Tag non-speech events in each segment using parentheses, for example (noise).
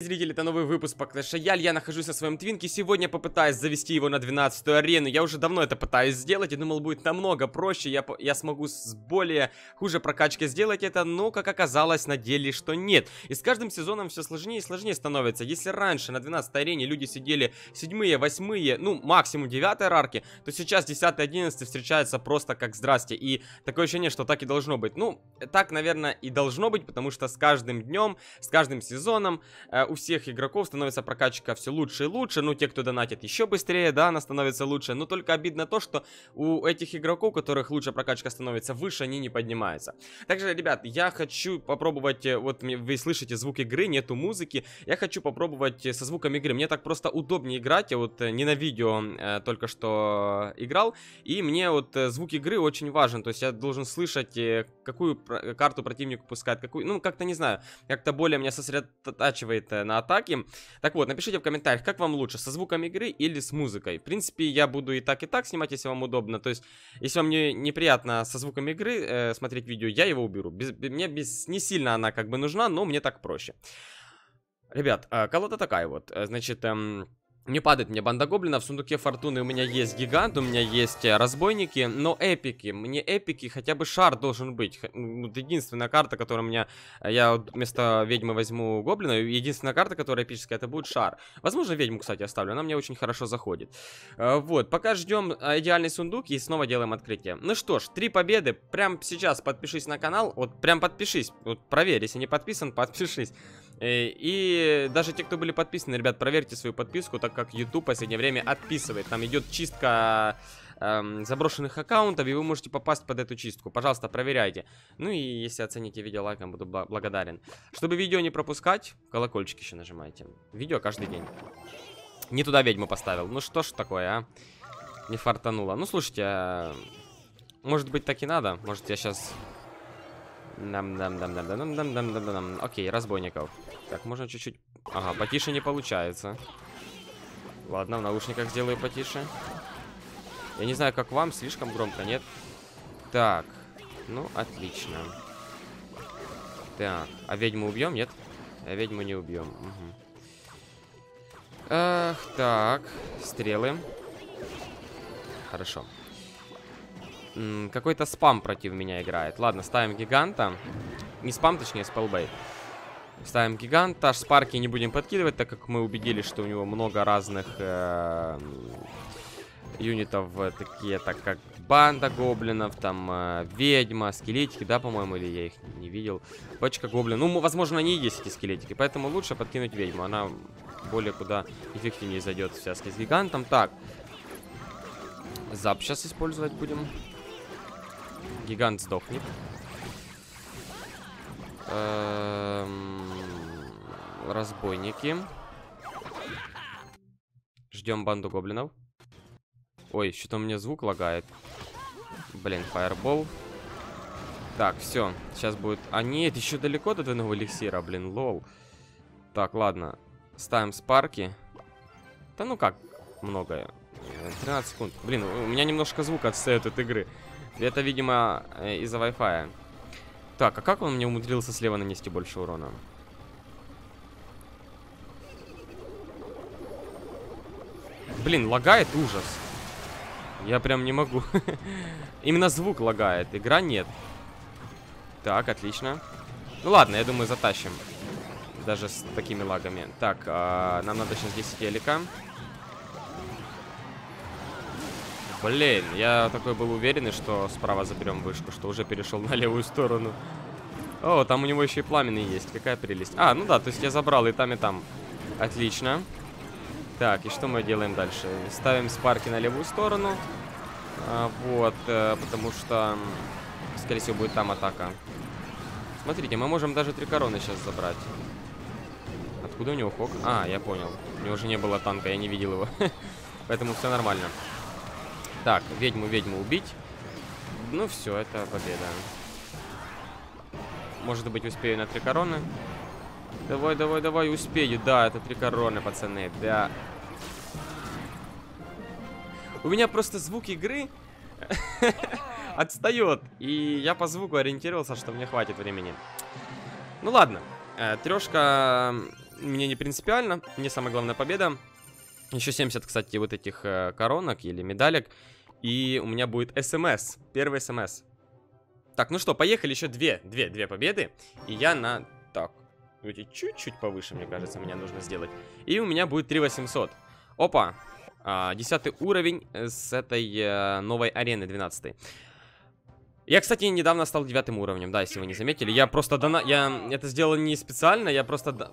Зрители, это новый выпуск по Clash Royale, я нахожусь на своем твинке, сегодня попытаюсь завести его на 12 арену, я уже давно это пытаюсь сделать, я думал будет намного проще, я, я смогу с более хуже прокачки сделать это, но как оказалось на деле, что нет. И с каждым сезоном все сложнее и сложнее становится, если раньше на 12 арене люди сидели 7 восьмые, ну максимум 9 рарки, то сейчас 10 11 встречаются просто как здрасте, и такое ощущение, что так и должно быть. Ну, так, наверное, и должно быть, потому что с каждым днем, с каждым сезоном... Э, у всех игроков становится прокачка все лучше и лучше. Ну, те, кто донатит еще быстрее, да, она становится лучше. Но только обидно то, что у этих игроков, у которых лучше прокачка становится выше, они не поднимаются. Также, ребят, я хочу попробовать, э, вот вы слышите звук игры, нету музыки. Я хочу попробовать э, со звуком игры. Мне так просто удобнее играть. Я вот э, не на видео э, только что играл. И мне вот звук игры очень важен. То есть я должен слышать, какую карту противник пускает, какую... Ну, как-то не знаю. Как-то более меня сосредотачивает на атаке. Так вот, напишите в комментариях, как вам лучше, со звуком игры или с музыкой. В принципе, я буду и так, и так снимать, если вам удобно. То есть, если вам не, неприятно со звуком игры э, смотреть видео, я его уберу. Без, мне без, не сильно она как бы нужна, но мне так проще. Ребят, э, колода такая вот. Э, значит, эм, не падает мне банда гоблинов, в сундуке фортуны у меня есть гигант, у меня есть э, разбойники, но эпики, мне эпики, хотя бы шар должен быть. Единственная карта, которая у меня, э, я вместо ведьмы возьму гоблина, единственная карта, которая эпическая, это будет шар. Возможно, ведьму, кстати, оставлю, она мне очень хорошо заходит. Э, вот, пока ждем идеальный сундук и снова делаем открытие. Ну что ж, три победы, прям сейчас подпишись на канал, вот прям подпишись, вот проверь, если не подписан, (laughs) подпишись. Э, и даже те, кто были подписаны, ребят, проверьте свою подписку, так как YouTube в последнее время отписывает. Там идет чистка эм, заброшенных аккаунтов, и вы можете попасть под эту чистку. Пожалуйста, проверяйте. Ну и если оцените видео лайком, буду благодарен. Чтобы видео не пропускать, колокольчик еще нажимайте. Видео каждый день. Не туда ведьму поставил. Ну что ж такое, а? Не фартануло. Ну, слушайте, а... может быть так и надо. Может я сейчас нам нам нам нам нам нам нам нам нам Окей, разбойников. Так, можно чуть-чуть... Ага, потише не получается. Ладно, в наушниках сделаю потише. Я не знаю, как вам, слишком громко, нет? Так, ну, отлично. Так, а ведьму убьем, нет? А ведьму не убьем. Угу. Эх, так, стрелы. Хорошо. Какой-то спам против меня играет. Ладно, ставим гиганта. Не спам, точнее, спелбей. Ставим гиганта. Аж спарки не будем подкидывать, так как мы убедились, что у него много разных э, юнитов, э, такие, так как банда гоблинов, там э, ведьма, скелетики, да, по-моему, или я их не видел. Бочка гоблин. Ну, возможно, они и есть эти скелетики, поэтому лучше подкинуть ведьму. Она более куда эффективнее зайдет в связке с гигантом. Так. Зап сейчас использовать будем. Гигант сдохнет. Эм... Разбойники. Ждем банду гоблинов. Ой, что-то меня звук лагает. Блин, фаербол. Так, все. Сейчас будет... А нет, еще далеко до двойного эликсира, блин, лол. Так, ладно. Ставим спарки. Да ну как, многое. 13 секунд. Блин, у меня немножко звук отстает от игры. Это, видимо, э, из-за Wi-Fi. Так, а как он мне умудрился слева нанести больше урона? Блин, лагает ужас. Я прям не могу. (laughs) Именно звук лагает, игра нет. Так, отлично. Ну ладно, я думаю, затащим. Даже с такими лагами. Так, а, нам надо сейчас 10 елика. Блин, я такой был уверенный, что справа заберем вышку, что уже перешел на левую сторону. О, там у него еще и пламенный есть, какая прелесть. А, ну да, то есть я забрал и там, и там. Отлично. Так, и что мы делаем дальше? Ставим спарки на левую сторону. А, вот, э, потому что, скорее всего, будет там атака. Смотрите, мы можем даже три короны сейчас забрать. Откуда у него хок? А, я понял. У него уже не было танка, я не видел его. (laughs) Поэтому все нормально. Так, ведьму-ведьму убить. Ну все, это победа. Может быть, успею на три короны. Давай, давай, давай, успею. Да, это три короны, пацаны. Да. У меня просто звук игры (laughs) отстает. И я по звуку ориентировался, что мне хватит времени. Ну ладно. Э, трешка мне не принципиально. Мне самая главная победа. Еще 70, кстати, вот этих э, коронок или медалек. И у меня будет СМС. Первый СМС. Так, ну что, поехали. Еще две, две, две победы. И я на... Так, чуть-чуть повыше, мне кажется, мне нужно сделать. И у меня будет 3800. Опа. А, десятый уровень с этой э, новой арены, 12 я, кстати, недавно стал девятым уровнем, да, если вы не заметили. Я просто дона... Я это сделал не специально, я просто...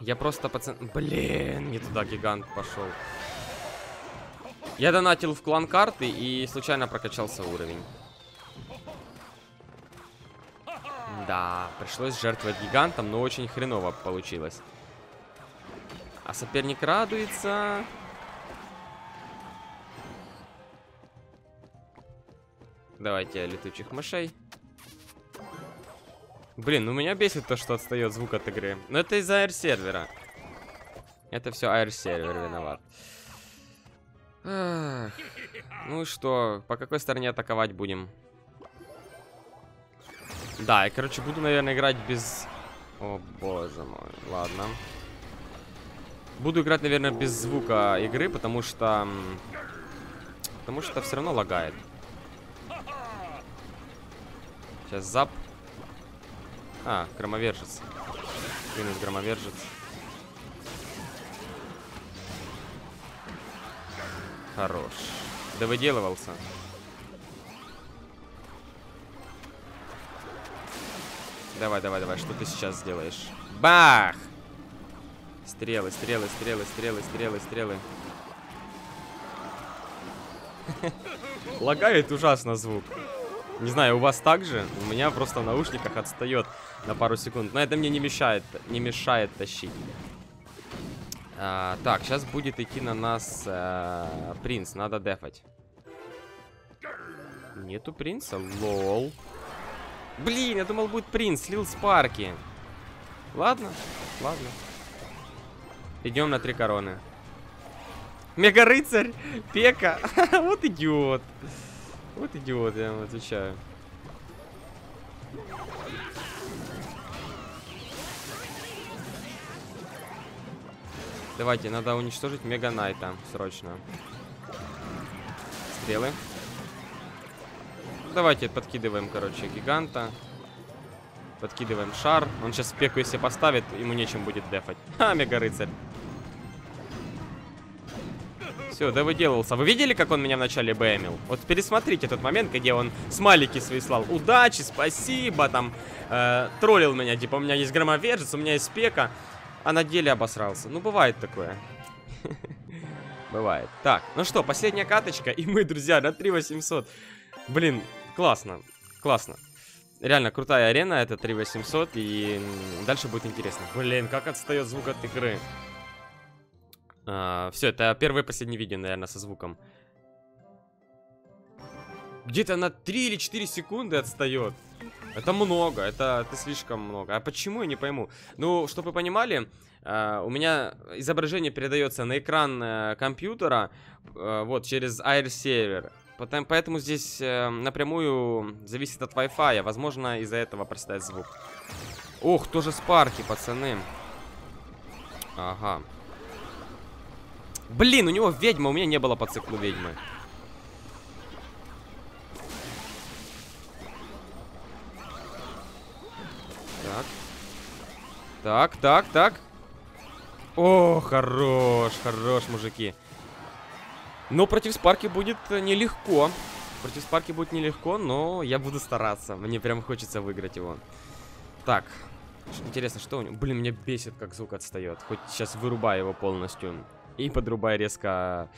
Я просто, пацан... Блин, не туда гигант пошел. Я донатил в клан карты и случайно прокачался уровень. Да, пришлось жертвовать гигантом, но очень хреново получилось. А соперник радуется. Давайте летучих мышей. Блин, ну меня бесит то, что отстает звук от игры. Но это из-за AR-сервера. Это все AR-сервер виноват. Ну и что, по какой стороне атаковать будем? Да, я, короче, буду, наверное, играть без... О, боже мой, ладно. Буду играть, наверное, без звука игры, потому что... Потому что все равно лагает. Сейчас зап. А, громовержец. Минус громовержец. Хорош. Да выделывался. Давай, давай, давай, что ты сейчас сделаешь? Бах! Стрелы, стрелы, стрелы, стрелы, стрелы, стрелы. (laughs) Лагает ужасно звук. Не знаю, у вас также? У меня просто в наушниках отстает на пару секунд. Но это мне не мешает, не мешает тащить. А, так, сейчас будет идти на нас а, принц. Надо дефать. Нету принца? Лол. Блин, я думал будет принц. Слил спарки. Ладно, ладно. Идем на три короны. Мега-рыцарь! Пека! (laughs) вот идиот. Вот идиот, я вам отвечаю. Давайте, надо уничтожить Мега Найта срочно. Стрелы. Давайте подкидываем, короче, гиганта. Подкидываем шар. Он сейчас пеку, если поставит, ему нечем будет дефать. (laughs) Ха, мега-рыцарь. Все, да выделался. Вы видели, как он меня вначале бэмил? Вот пересмотрите тот момент, где он смайлики свои слал. Удачи, спасибо, там, э, троллил меня. Типа, у меня есть громовержец, у меня есть спека. А на деле обосрался. Ну, бывает такое. (laughs) Бывает. Так, ну что, последняя каточка. И мы, друзья, на 3800. Блин, классно. Классно. Реально крутая арена, это 3800. И дальше будет интересно. Блин, как отстает звук от игры. А, все, это первое и последнее видео, наверное, со звуком. Где-то на 3 или 4 секунды отстает. Это много, это, это слишком много. А почему, я не пойму. Ну, чтобы вы понимали, э, у меня изображение передается на экран э, компьютера, э, вот, через AirServer. Потом, поэтому здесь э, напрямую зависит от Wi-Fi. Возможно, из-за этого простает звук. Ух, тоже спарки, пацаны. Ага. Блин, у него ведьма, у меня не было по циклу ведьмы. Так, так, так. О, хорош, хорош, мужики. Но против Спарки будет нелегко. Против Спарки будет нелегко, но я буду стараться. Мне прям хочется выиграть его. Так. Интересно, что у него? Блин, меня бесит, как звук отстает. Хоть сейчас вырубаю его полностью. И подрубай резко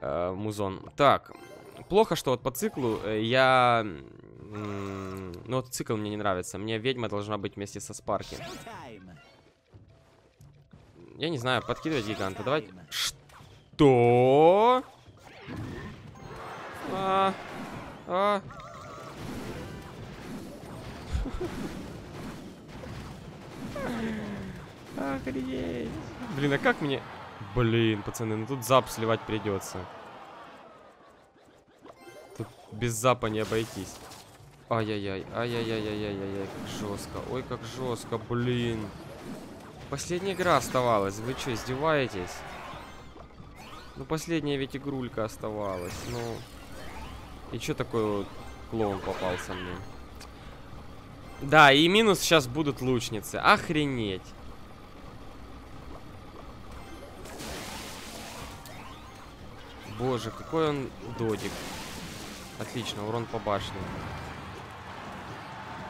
э, музон. Так, плохо, что вот по циклу Ну вот цикл мне не нравится. Мне ведьма должна быть вместе со Спарки. Я не знаю, подкидывать гиганта. Давайте... Что? А... А... (laughs) Охренеть. Блин, а как мне... Блин, пацаны, ну тут зап сливать придется. Тут без запа не обойтись. Ай-яй-яй, ай-яй-яй-яй-яй-яй, как жестко. Ой, как жестко, блин. Последняя игра оставалась. Вы что, издеваетесь? Ну, последняя ведь игрулька оставалась. Ну... И что такой вот клоун попался мне? Да, и минус сейчас будут лучницы. Охренеть. Боже, какой он додик. Отлично, урон по башне.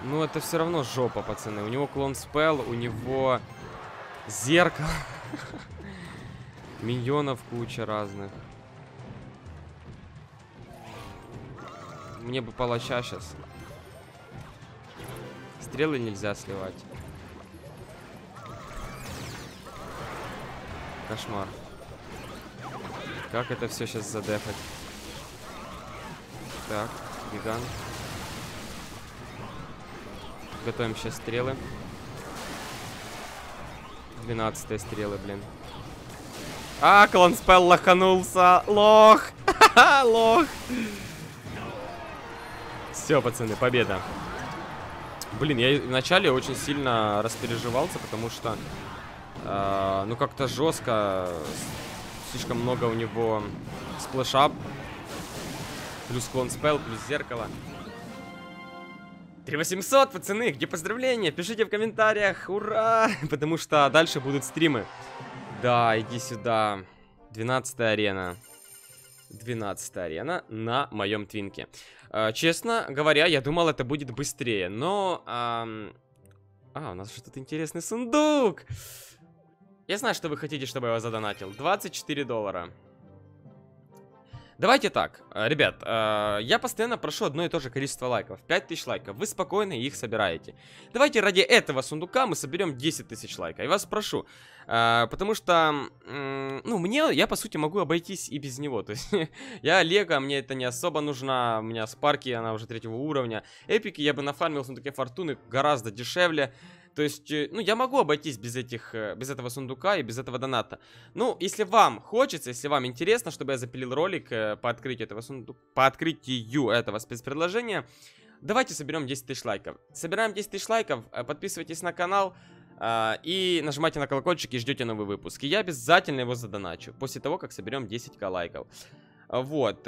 Ну, это все равно жопа, пацаны. У него клон спел, у него зеркало. Миньонов куча разных. Мне бы палача сейчас. Стрелы нельзя сливать. Кошмар. Как это все сейчас задефать? Так, гигант. Готовим сейчас стрелы. 12 стрелы, блин. А, клон спел лоханулся. Лох. (laughs) Лох. Все, пацаны, победа. Блин, я вначале очень сильно распереживался, потому что, э, ну, как-то жестко, слишком много у него splash'а, плюс clone spell, плюс зеркало. 3800, пацаны, где поздравления? Пишите в комментариях, ура! (laughs) Потому что дальше будут стримы. Да, иди сюда. 12 арена. 12 арена на моем твинке. Э, честно говоря, я думал, это будет быстрее, но... Эм... А, у нас что то интересный сундук! Я знаю, что вы хотите, чтобы я его задонатил. 24 доллара. Давайте так, э, ребят, э, я постоянно прошу одно и то же количество лайков, 5000 лайков, вы спокойно их собираете. Давайте ради этого сундука мы соберем 10 тысяч лайков, я вас прошу, э, потому что, ну, мне, я по сути могу обойтись и без него, (laughs) то есть, я Лего, мне это не особо нужна, у меня Спарки, она уже третьего уровня, Эпики я бы нафармил в сундуке Фортуны гораздо дешевле, то есть, э, ну, я могу обойтись без этих, э, без этого сундука и без этого доната. Ну, если вам хочется, если вам интересно, чтобы я запилил ролик э, по открытию этого сундука, по открытию этого спецпредложения, давайте соберем 10 тысяч лайков. Собираем 10 тысяч лайков, подписывайтесь на канал, и нажимайте на колокольчик и ждете новый выпуск. И я обязательно его задоначу после того, как соберем 10к лайков. Вот.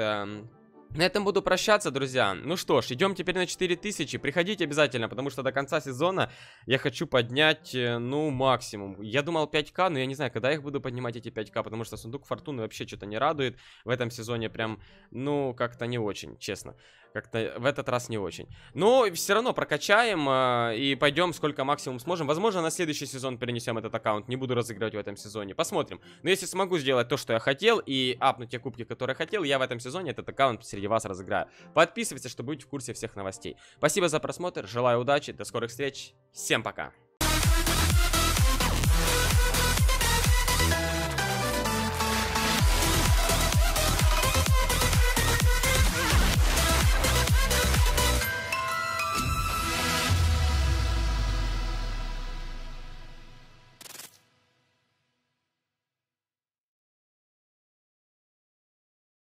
На этом буду прощаться, друзья. Ну что ж, идем теперь на 4000. Приходите обязательно, потому что до конца сезона я хочу поднять, э, ну, максимум. Я думал 5к, но я не знаю, когда я их буду поднимать, эти 5к, потому что сундук фортуны вообще что-то не радует. В этом сезоне прям, ну, как-то не очень, честно. Как-то в этот раз не очень. Но все равно прокачаем э, и пойдем сколько максимум сможем. Возможно, на следующий сезон перенесем этот аккаунт. Не буду разыгрывать в этом сезоне. Посмотрим. Но если смогу сделать то, что я хотел, и апнуть те кубки, которые хотел, я в этом сезоне этот аккаунт среди вас разыграю. Подписывайтесь, чтобы быть в курсе всех новостей. Спасибо за просмотр. Желаю удачи. До скорых встреч. Всем пока.